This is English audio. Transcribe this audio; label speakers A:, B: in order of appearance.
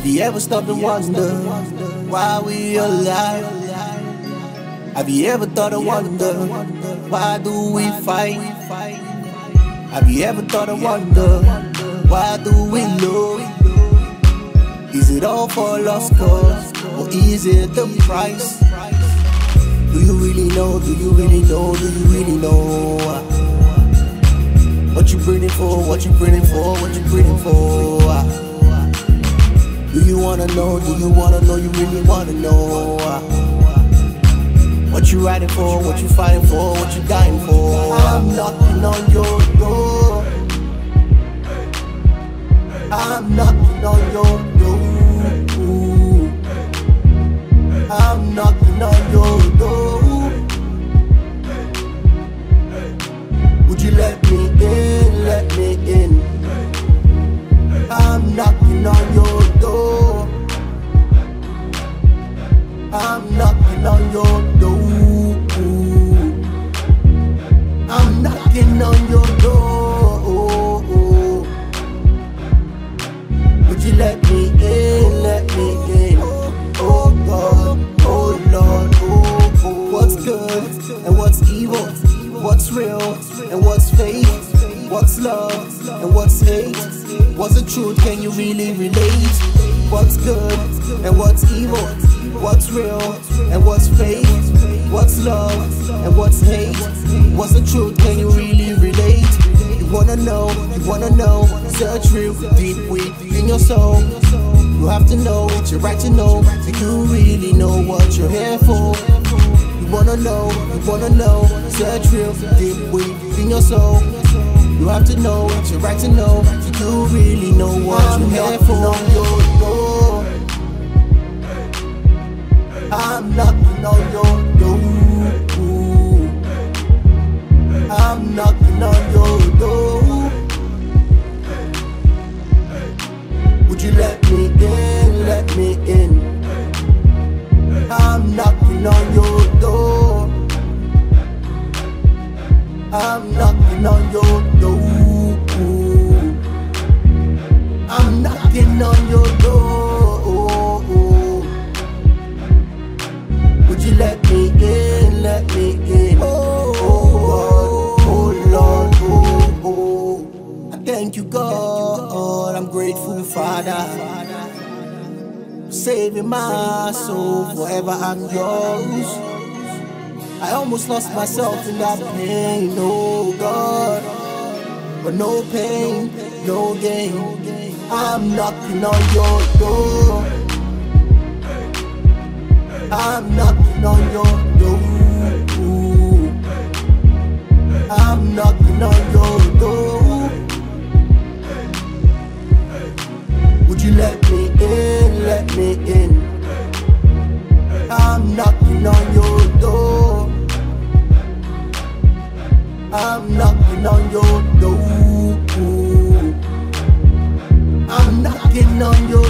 A: Have you ever stopped and wondered why we alive? Have you ever thought and wondered why do we fight? Have you ever thought and wondered why do we love? Is it all for lost cause or is it the price? Do you really know? Do you really know? Do you really know? What you breathing for? What you breathing for? What you breathing for? Do you wanna know? Do you wanna know? You really wanna know? What you riding for? What you fighting for? What you dying for? I'm knocking on your door. I'm knocking on your door. I'm knocking on your door. Knocking on your door. I'm knocking on your door. Would you let me in? Let me in. Oh God, oh Lord, oh, oh. What's good and what's evil? What's real and what's fake? What's love and what's hate? What's the truth? Can you really relate? What's good and what's evil? What's real and what's fake? What's love and what's hate? What's the truth? Can you really relate? You wanna know, you wanna know, search real deep within your soul. You have to know, it's your right to know. Do you really know what you're here for? You wanna know, you wanna know, search real deep within your soul. You have to know, it's your right to know. Do you really You let me in? Let me in. I'm knocking on your door. I'm knocking on your door. I'm knocking on your door. Grateful, Father. Saving my soul, forever I'm yours. I almost lost myself in that pain, oh God. But no pain, no gain. I'm knocking on your door. I'm knocking on your door. You let me in, let me in? I'm knocking on your door. I'm knocking on your door. I'm knocking on your